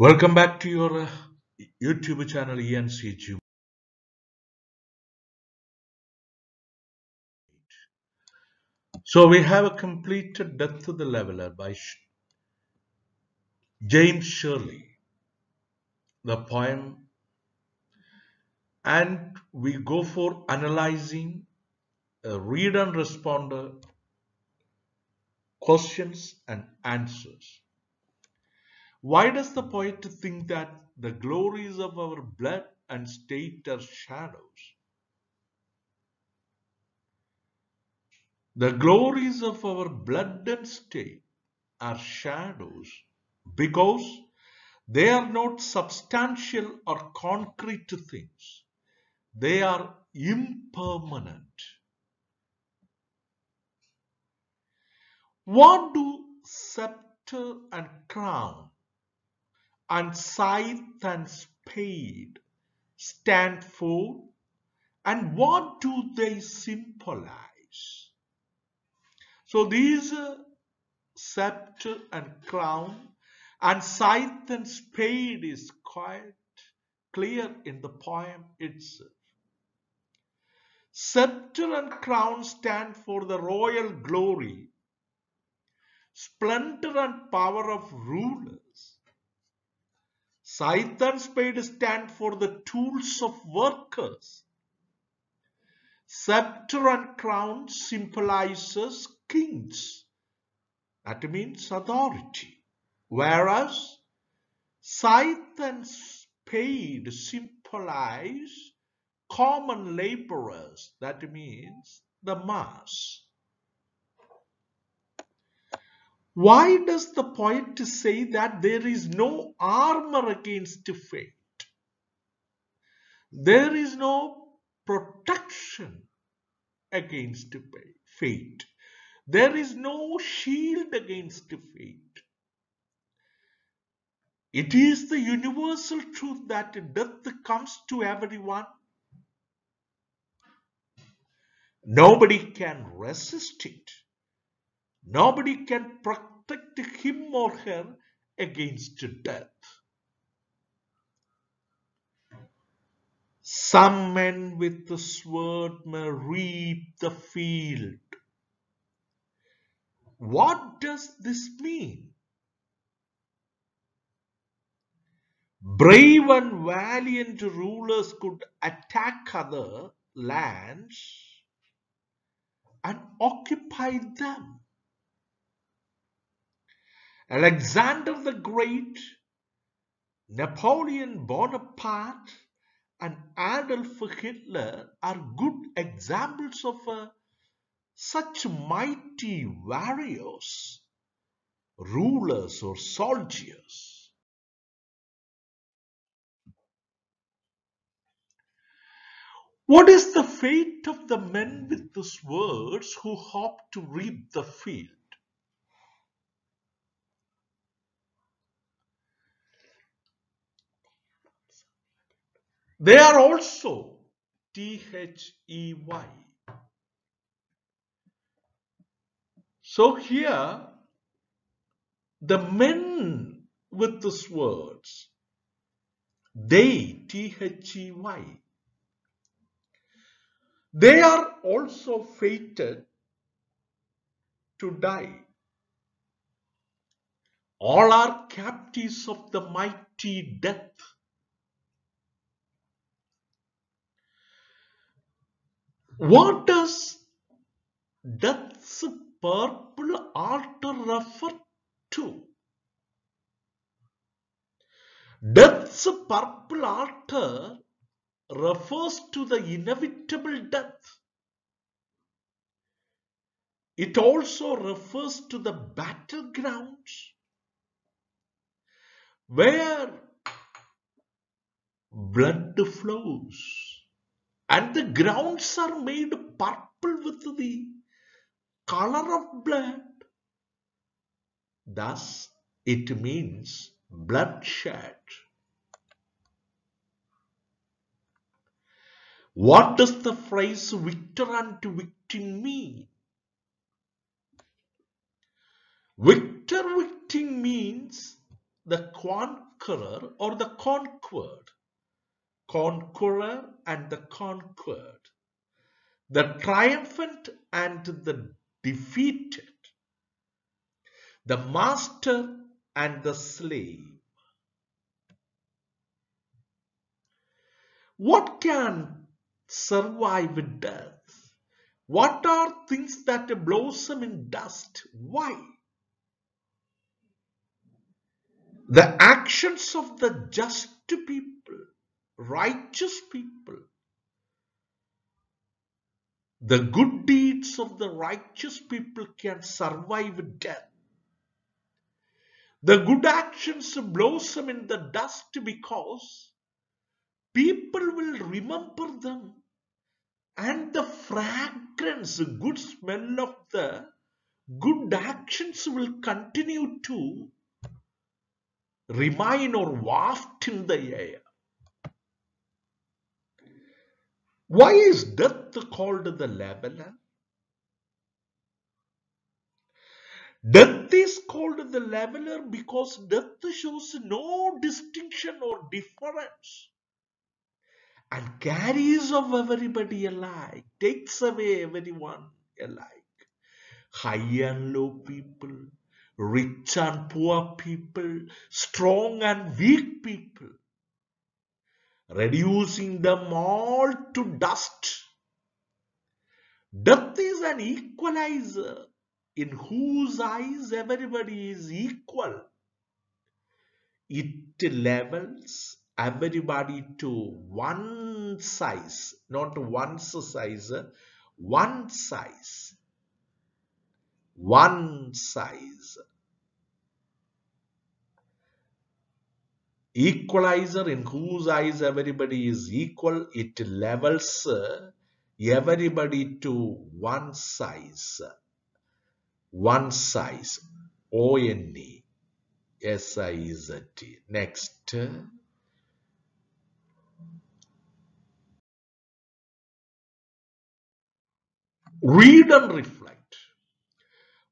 Welcome back to your uh, YouTube channel ENCG. So we have a completed Death to the Leveler by James Shirley, the poem, and we go for analyzing a read and responder questions and answers. Why does the poet think that the glories of our blood and state are shadows? The glories of our blood and state are shadows because they are not substantial or concrete things. They are impermanent. What do scepter and crown and scythe and spade stand for and what do they symbolize? So these scepter and crown and scythe and spade is quite clear in the poem itself. Scepter and crown stand for the royal glory, splendor and power of rulers. Scythe and spade stand for the tools of workers. Scepter and crown symbolizes kings. That means authority. Whereas scythe and spade symbolize common laborers. That means the mass. Why does the poet say that there is no armor against fate? There is no protection against fate. There is no shield against fate. It is the universal truth that death comes to everyone. Nobody can resist it. Nobody can protect him or her against death. Some men with the sword may reap the field. What does this mean? Brave and valiant rulers could attack other lands and occupy them. Alexander the Great, Napoleon Bonaparte, and Adolf Hitler are good examples of uh, such mighty warriors, rulers, or soldiers. What is the fate of the men with the swords who hope to reap the field? They are also T H E Y. So here, the men with the swords, they T H E Y, they are also fated to die. All are captives of the mighty death. What does death's purple altar refer to? Death's purple altar refers to the inevitable death. It also refers to the battlegrounds where blood flows and the grounds are made purple with the color of blood. Thus, it means bloodshed. What does the phrase victor and victim mean? Victor victim means the conqueror or the conquered. Conqueror and the conquered. The triumphant and the defeated. The master and the slave. What can survive death? What are things that blossom in dust? Why? The actions of the just people, righteous people, the good deeds of the righteous people can survive death. The good actions blossom in the dust because people will remember them and the fragrance, good smell of the good actions will continue to remain or waft in the air. Why is death called the leveler? Death is called the leveler because death shows no distinction or difference and carries of everybody alike, takes away everyone alike. High and low people, rich and poor people, strong and weak people, reducing them all to dust. Death is an equalizer in whose eyes everybody is equal. It levels everybody to one size, not one size, one size. One size. Equalizer in whose eyes everybody is equal, it levels uh, everybody to one size. Uh, one size. O-N-E. S-I-Z-T. Next. Read and reflect.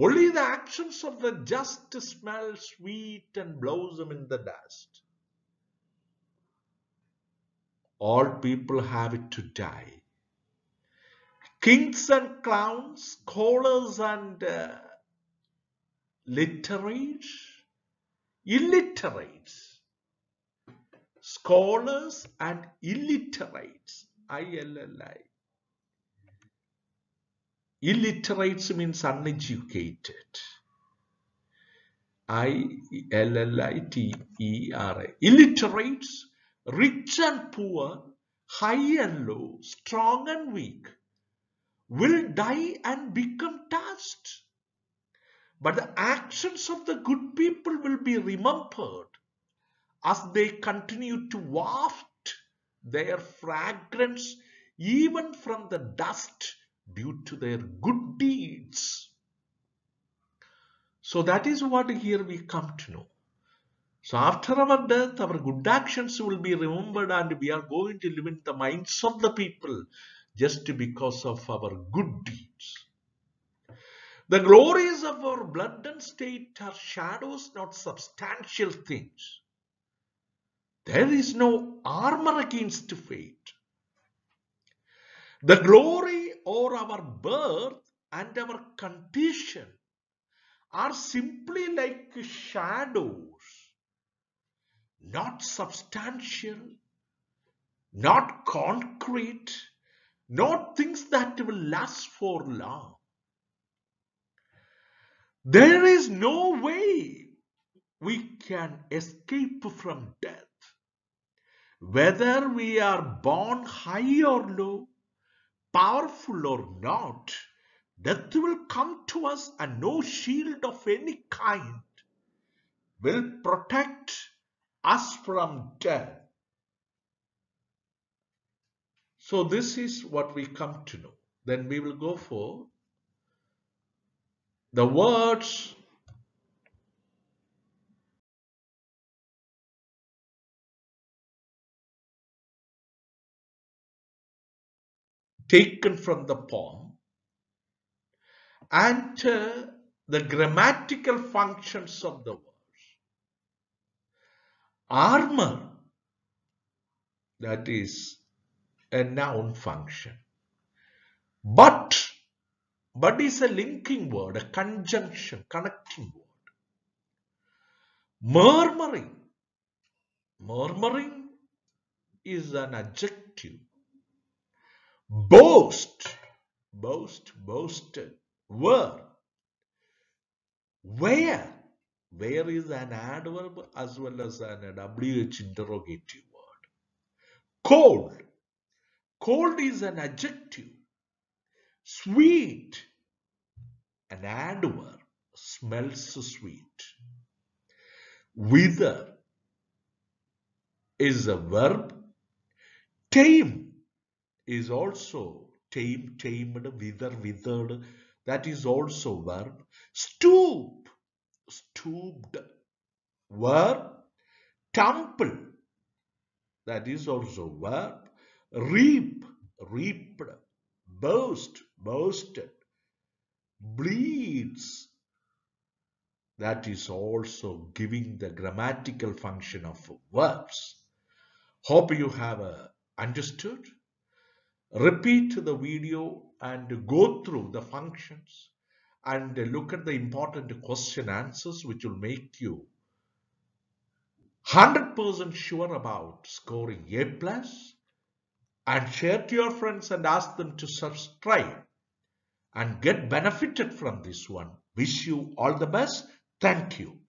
Only the actions of the just smell sweet and blossom in the dust. All people have it to die. Kings and clowns, scholars and uh, literates, illiterates, scholars and illiterates, I-L-L-I. Illiterates means uneducated. I-L-L-I-T-E-R-A. Illiterates, rich and poor, high and low, strong and weak, will die and become dust. But the actions of the good people will be remembered as they continue to waft their fragrance even from the dust due to their good deeds. So that is what here we come to know. So after our death, our good actions will be remembered and we are going to live in the minds of the people just because of our good deeds. The glories of our blood and state are shadows, not substantial things. There is no armor against fate. The glory or our birth and our condition are simply like shadows, not substantial, not concrete, not things that will last for long. There is no way we can escape from death. Whether we are born high or low, powerful or not, death will come to us and no shield of any kind will protect us from death. So this is what we come to know. Then we will go for the words taken from the poem and uh, the grammatical functions of the words. Armor, that is a noun function. But, but is a linking word, a conjunction, connecting word. Murmuring, murmuring is an adjective. Boast, boast, boasted, were. Where, where is an adverb as well as an WH interrogative word. Cold, cold is an adjective. Sweet, an adverb, smells sweet. Wither is a verb. Tame is also tame, tamed, wither, withered. That is also verb. Stoop, stooped. Verb. Tumble, that is also verb. Reap, reaped. Boast, boasted. Bleeds, that is also giving the grammatical function of verbs. Hope you have uh, understood. Repeat the video and go through the functions and look at the important question answers which will make you 100% sure about scoring A plus and share to your friends and ask them to subscribe and get benefited from this one. Wish you all the best. Thank you.